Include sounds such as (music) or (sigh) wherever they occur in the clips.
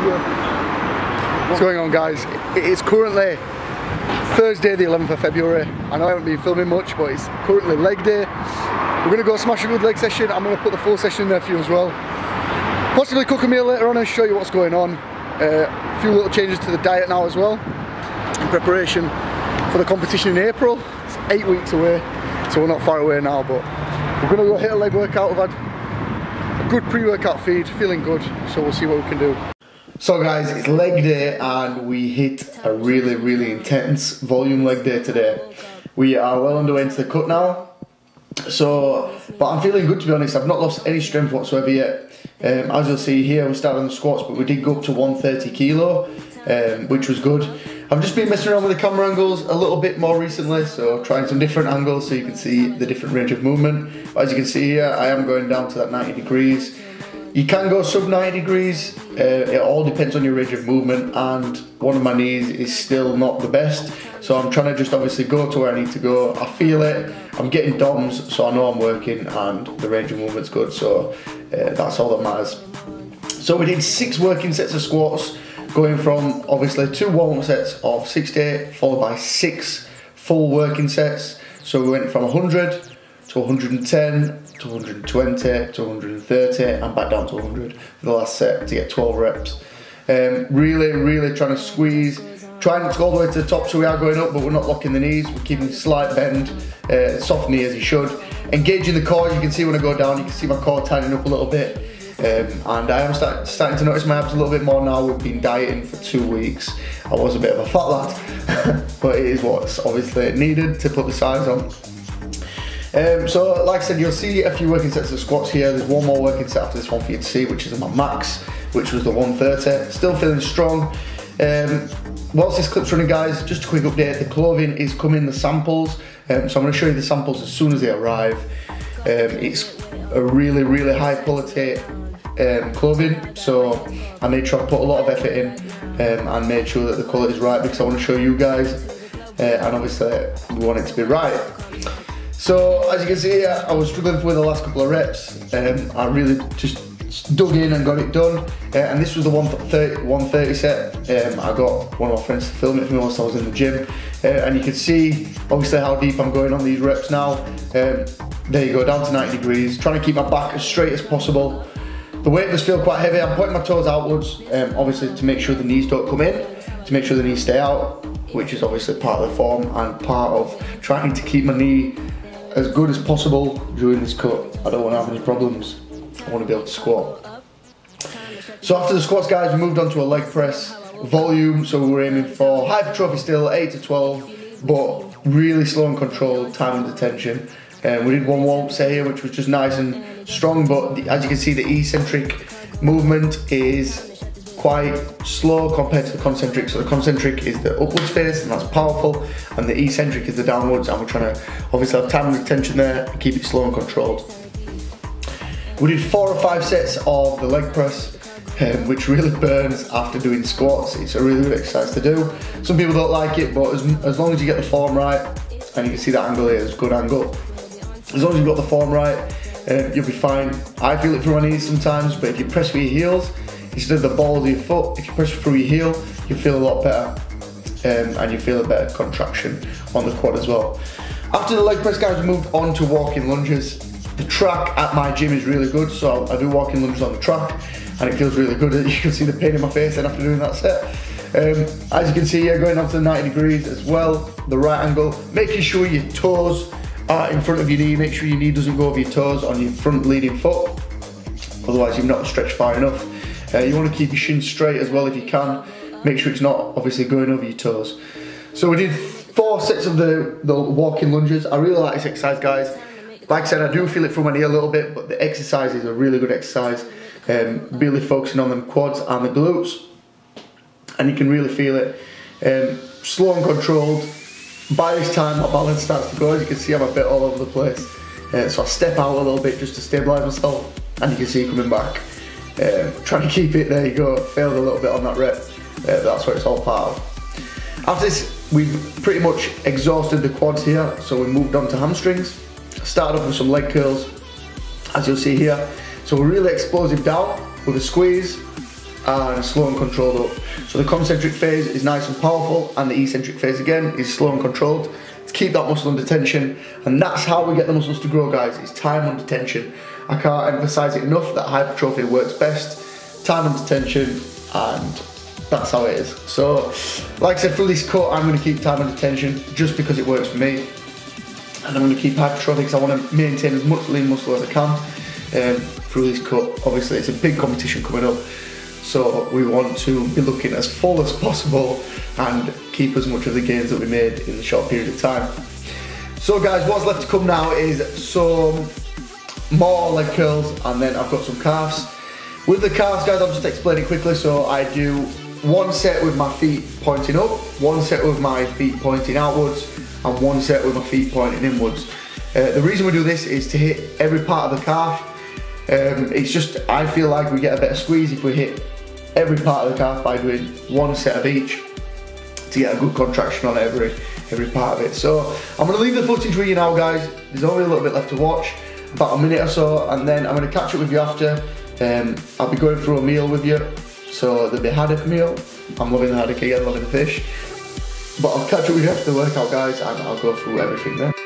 What's going on guys? It is currently Thursday the 11th of February. I know I haven't been filming much but it's currently leg day. We're going to go smash a good leg session. I'm going to put the full session in there for you as well. Possibly cook a meal later on and show you what's going on. Uh, a few little changes to the diet now as well. In preparation for the competition in April. It's eight weeks away so we're not far away now but we're going to go hit a leg workout. We've had a good pre-workout feed, feeling good so we'll see what we can do. So guys, it's leg day and we hit a really, really intense volume leg day today. We are well underway into the cut now. So, but I'm feeling good to be honest. I've not lost any strength whatsoever yet. Um, as you'll see here, we started on the squats, but we did go up to 130 kilo, um, which was good. I've just been messing around with the camera angles a little bit more recently, so trying some different angles so you can see the different range of movement. But as you can see here, I am going down to that 90 degrees. You can go sub 90 degrees, uh, it all depends on your range of movement and one of my knees is still not the best so I'm trying to just obviously go to where I need to go. I feel it, I'm getting DOMs so I know I'm working and the range of movement's good so uh, that's all that matters. So we did six working sets of squats going from obviously two warm sets of 68 followed by six full working sets. So we went from 100 to 110 to 120 to 130 and back down to 100 for the last set to get 12 reps. Um, really, really trying to squeeze, trying to go all the way to the top so we are going up but we're not locking the knees, we're keeping a slight bend, uh, soft knee as you should. Engaging the core, you can see when I go down, you can see my core tightening up a little bit. Um, and I am start, starting to notice my abs a little bit more now. We've been dieting for two weeks. I was a bit of a fat lad, (laughs) but it is what's obviously needed to put the size on. Um, so, like I said, you'll see a few working sets of squats here. There's one more working set after this one for you to see, which is my max, which was the 130. Still feeling strong. Um, whilst this clip's running, guys, just a quick update. The clothing is coming, the samples. Um, so I'm going to show you the samples as soon as they arrive. Um, it's a really, really high quality um, clothing, so I made sure I put a lot of effort in um, and made sure that the quality is right because I want to show you guys, uh, and obviously we want it to be right. So as you can see I was struggling with the last couple of reps. Um, I really just dug in and got it done. Uh, and this was the 130, 130 set. Um, I got one of my friends to film it for me whilst I was in the gym. Uh, and you can see obviously how deep I'm going on these reps now. Um, there you go, down to 90 degrees. Trying to keep my back as straight as possible. The weight does feel quite heavy. I'm putting my toes outwards, um, obviously to make sure the knees don't come in, to make sure the knees stay out, which is obviously part of the form and part of trying to keep my knee as good as possible during this cut. I don't want to have any problems. I want to be able to squat. So after the squats, guys, we moved on to a leg press volume. So we were aiming for hypertrophy still, 8 to 12, but really slow and controlled, time under tension. Um, we did one warm set here, which was just nice and strong, but as you can see, the eccentric movement is quite slow compared to the concentric. So the concentric is the upwards phase and that's powerful and the eccentric is the downwards and we're trying to obviously have time under tension there and keep it slow and controlled. We did four or five sets of the leg press um, which really burns after doing squats. It's a really good exercise to do. Some people don't like it but as, as long as you get the form right and you can see that angle here is a good angle. As long as you've got the form right um, you'll be fine. I feel it through my knees sometimes but if you press with your heels instead of the ball of your foot, if you push through your heel, you feel a lot better um, and you feel a better contraction on the quad as well. After the leg press guys, we moved on to walking lunges. The track at my gym is really good, so I do walking lunges on the track and it feels really good. (laughs) You can see the pain in my face then after doing that set. Um, as you can see here, going up to 90 degrees as well, the right angle, making sure your toes are in front of your knee, make sure your knee doesn't go over your toes on your front leading foot, otherwise you've not stretched far enough. Uh, you want to keep your shin straight as well if you can. Make sure it's not obviously going over your toes. So we did four sets of the, the walking lunges. I really like this exercise, guys. Like I said, I do feel it from my knee a little bit, but the exercise is a really good exercise. Um, really focusing on them quads and the glutes. And you can really feel it. Um, slow and controlled. By this time, my balance starts to go. As you can see, I'm a bit all over the place. Uh, so I step out a little bit just to stabilise myself. And you can see coming back. Uh, trying to keep it, there you go, failed a little bit on that rep. Uh, that's what it's all part of. After this, we've pretty much exhausted the quads here, so we moved on to hamstrings. Started off with some leg curls, as you'll see here. So we're really explosive down with a squeeze, and slow and controlled up. So the concentric phase is nice and powerful and the eccentric phase again is slow and controlled to keep that muscle under tension and that's how we get the muscles to grow guys, it's time under tension. I can't emphasize it enough that hypertrophy works best, time under tension and that's how it is. So like I said for this cut I'm going to keep time under tension just because it works for me and I'm going to keep hypertrophy because I want to maintain as much lean muscle as I can um, through this cut. Obviously it's a big competition coming up so we want to be looking as full as possible and keep as much of the gains that we made in the short period of time. So guys, what's left to come now is some more leg curls and then I've got some calves. With the calves guys, I'll just explain it quickly. So I do one set with my feet pointing up, one set with my feet pointing outwards, and one set with my feet pointing inwards. Uh, the reason we do this is to hit every part of the calf. Um, it's just, I feel like we get a better squeeze if we hit every part of the calf by doing one set of each to get a good contraction on every every part of it. So I'm gonna leave the footage with you now guys. There's only a little bit left to watch, about a minute or so, and then I'm gonna catch up with you after. Um, I'll be going through a meal with you. So there'll be a haddock meal. I'm loving the haddock again, loving the fish. But I'll catch up with you after the workout guys and I'll go through everything there.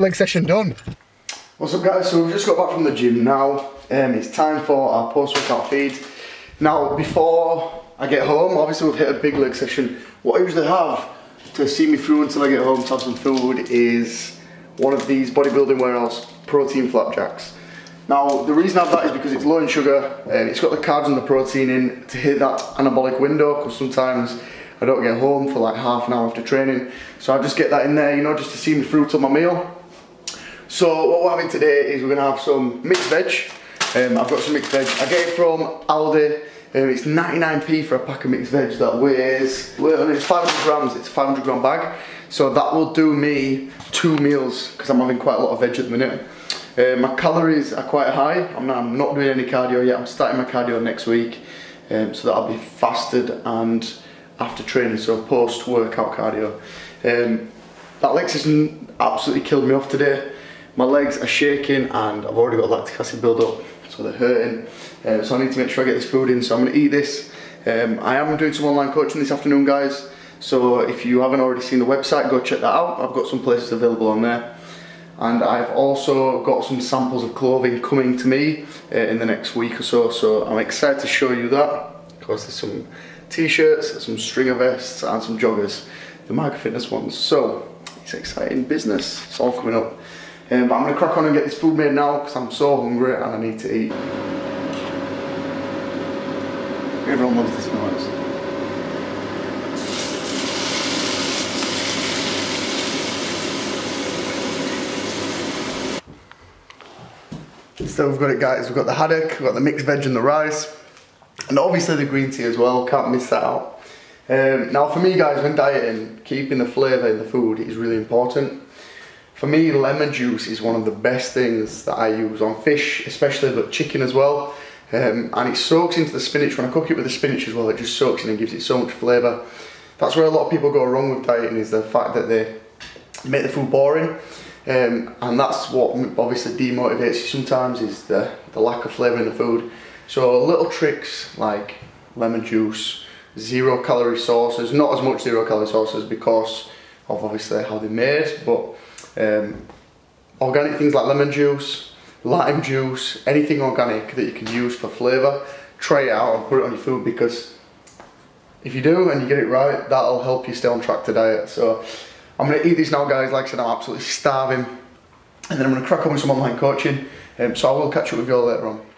Leg session done. What's up guys, so we've just got back from the gym now. Um, it's time for our post-workout feed. Now, before I get home, obviously we've hit a big leg session. What I usually have to see me through until I get home to have some food is one of these bodybuilding warehouse protein flapjacks. Now, the reason I have that is because it's low in sugar, and it's got the carbs and the protein in to hit that anabolic window, because sometimes I don't get home for like half an hour after training. So I just get that in there, you know, just to see me through to my meal. So what we're having today is we're gonna have some mixed veg. Um, I've got some mixed veg. I get it from Aldi. Um, it's 99p for a pack of mixed veg that weighs, it's 500 grams, it's a 500 gram bag. So that will do me two meals because I'm having quite a lot of veg at the minute. Uh, my calories are quite high. I'm not, I'm not, doing any cardio yet. I'm starting my cardio next week. Um, so that'll be fasted and after training, so post-workout cardio. Um, that Lexus absolutely killed me off today my legs are shaking and I've already got lactic acid build up so they're hurting. Uh, so I need to make sure I get this food in. So I'm going to eat this. Um, I am doing some online coaching this afternoon guys. So if you haven't already seen the website go check that out. I've got some places available on there. And I've also got some samples of clothing coming to me uh, in the next week or so. So I'm excited to show you that. Of course there's some t-shirts, some stringer vests and some joggers the Marga Fitness ones. So it's exciting business. It's all coming up um, but I'm going to crack on and get this food made now because I'm so hungry and I need to eat. Everyone loves this noise. So we've got it guys, we've got the haddock, we've got the mixed veg and the rice, and obviously the green tea as well, can't miss that out. Um, now for me guys, when dieting, keeping the flavour in the food is really important. For me, lemon juice is one of the best things that I use on fish, especially but chicken as well. Um, and it soaks into the spinach. When I cook it with the spinach as well, it just soaks in and gives it so much flavour. That's where a lot of people go wrong with dieting is the fact that they make the food boring. Um, and that's what obviously demotivates you sometimes is the, the lack of flavour in the food. So little tricks like lemon juice, zero calorie sauces, not as much zero calorie sauces because of obviously how they're made, but um, organic things like lemon juice, lime juice, anything organic that you can use for flavour, try it out and put it on your food because if you do and you get it right, that'll help you stay on track to diet. So I'm gonna eat these now guys, like I said, I'm absolutely starving. And then I'm gonna crack on with some online coaching. Um, so I will catch up with you all later on.